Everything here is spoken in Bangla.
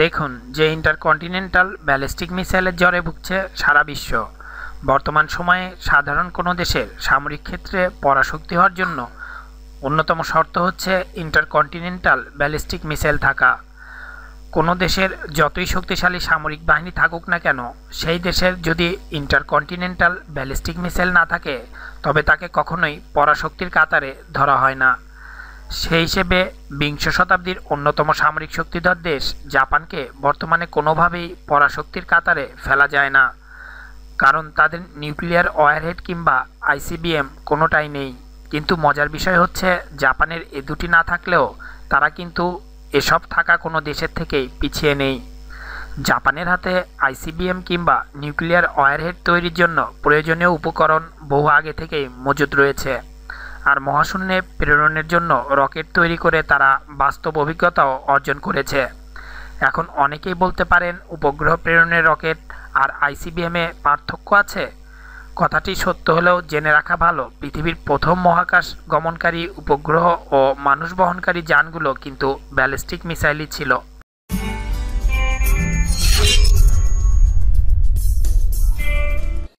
দেখুন যে ইন্টারকন্টিনেন্টাল ব্যালিস্টিক মিসাইলের জ্বরে ভুগছে সারা বিশ্ব। বর্তমান সময়ে সাধারণ কোনো দেশের সামরিক ক্ষেত্রে পরাশক্তি হওয়ার জন্য অন্যতম শর্ত হচ্ছে ইন্টারকন্টিনেন্টাল ব্যালিস্টিক মিসাইল থাকা। কোনো দেশের যতই শক্তিশালী সামরিক বাহিনী থাকুক না কেন, সেই দেশের যদি ইন্টারকন্টিনেন্টাল ব্যালিস্টিক মিসাইল না থাকে, তবে তাকে কখনোই পরাশক্তির কাতারে ধরা হয় না। সেই হিসেবে বিংশ শতাব্দীর অন্যতম সামরিক শক্তিধর দেশ জাপানকে বর্তমানে কোনোভাবেই পরাশক্তির কাতারে ফেলা যায় না। কারণ তাদের নিউক্লিয়ার ওয়ারহেড কিংবা আইসিবিএম কোনোটাই নেই। কিন্তু মজার বিষয় হচ্ছে, জাপানের এ দুটি না থাকলেও তারা কিন্তু এসব থাকা কোনো দেশের থেকেই পিছিয়ে নেই। জাপানের হাতে আইসিবিএম কিংবা নিউক্লিয়ার ওয়ারহেড তৈরির জন্য প্রয়োজনীয় উপকরণ বহু আগে থেকেই মজুদ রয়েছে। আর মহাশূন্যে প্রেরণের জন্য রকেট তৈরি করে তারা বাস্তব অভিজ্ঞতাও অর্জন করেছে। এখন অনেকেই বলতে পারেন উপগ্রহ প্রেরণের রকেট আর আইসিবিএমে পার্থক্য আছে? কথাটি সত্য হলেও জেনে রাখা ভালো, পৃথিবীর প্রথম মহাকাশ গমনকারী উপগ্রহ ও মানুষ বহনকারী যানগুলো কিন্তু ব্যালিস্টিক মিসাইলই ছিল।